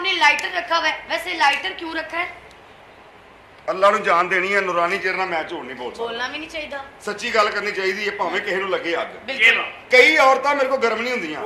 ਲਾइटर रखा हुआ है। वैसे लाइटर क्यों रखा है? ਅੱਲਾ ਨੂੰ ਜਾਨ ਦੇਣੀ ਹੈ ਨੂਰਾਨੀ ਚਿਹਰੇ ਨਾਲ ਮੈਂ ਝੂਠ ਨਹੀਂ ਬੋਲ ਸਕਦਾ बोलना भी नहीं चाहिए ਸੱਚੀ ਗੱਲ ਕਰਨੀ ਚਾਹੀਦੀ ਹੈ ਭਾਵੇਂ ਕਿਸੇ ਨੂੰ ਲੱਗੇ ਅੱਗ। ਬਿਲਕੁਲ। ਕਈ ਔਰਤਾਂ ਮੇਰੇ ਕੋਲ ਗਰਮ ਨਹੀਂ ਹੁੰਦੀਆਂ।